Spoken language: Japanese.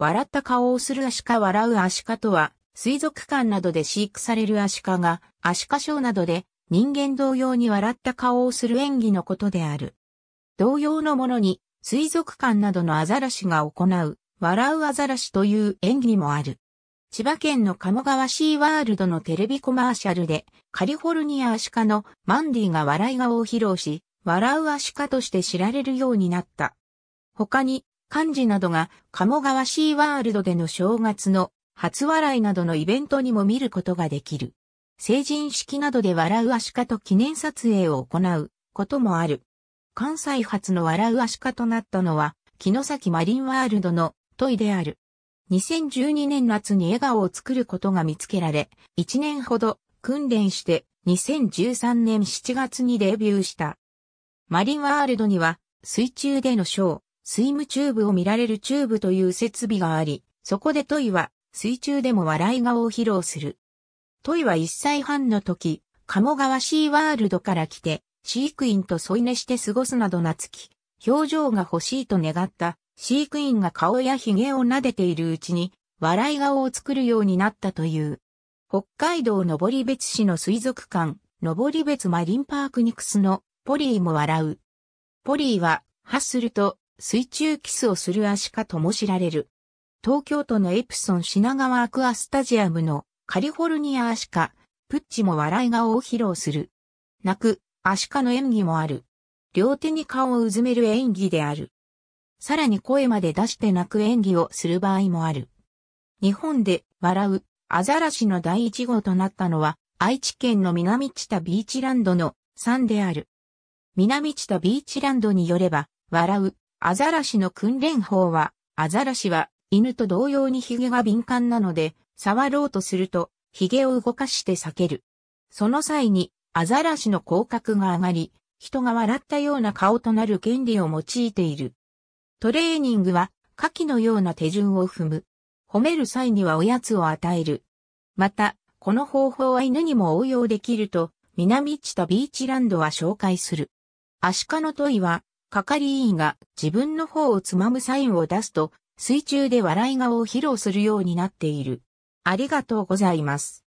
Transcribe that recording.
笑った顔をするアシカ笑うアシカとは、水族館などで飼育されるアシカが、アシカショーなどで人間同様に笑った顔をする演技のことである。同様のものに、水族館などのアザラシが行う、笑うアザラシという演技もある。千葉県の鴨川シーワールドのテレビコマーシャルで、カリフォルニアアシカのマンディが笑い顔を披露し、笑うアシカとして知られるようになった。他に、漢字などが鴨川シーワールドでの正月の初笑いなどのイベントにも見ることができる。成人式などで笑うアシカと記念撮影を行うこともある。関西初の笑うアシカとなったのは、木の崎マリンワールドのトイである。2012年夏に笑顔を作ることが見つけられ、1年ほど訓練して2013年7月にデビューした。マリンワールドには水中でのショー、スイムチューブを見られるチューブという設備があり、そこでトイは水中でも笑い顔を披露する。トイは1歳半の時、鴨川シーワールドから来て、飼育員と添い寝して過ごすなど懐き、表情が欲しいと願った飼育員が顔や髭を撫でているうちに、笑い顔を作るようになったという。北海道登別市の水族館、登別マリンパークニクスのポリーも笑う。ポリーは、発すると水中キスをするアシカとも知られる。東京都のエプソン品川アクアスタジアムのカリフォルニアアシカ、プッチも笑い顔を披露する。泣く、アシカの演技もある。両手に顔をうずめる演技である。さらに声まで出して泣く演技をする場合もある。日本で笑うアザラシの第一号となったのは愛知県の南知多ビーチランドの3である。南知多ビーチランドによれば笑うアザラシの訓練法はアザラシは犬と同様に髭が敏感なので触ろうとすると、髭を動かして避ける。その際に、アザラシの口角が上がり、人が笑ったような顔となる原理を用いている。トレーニングは、下記のような手順を踏む。褒める際にはおやつを与える。また、この方法は犬にも応用できると、南地とビーチランドは紹介する。アシカの問いは、係員が自分の方をつまむサインを出すと、水中で笑い顔を披露するようになっている。ありがとうございます。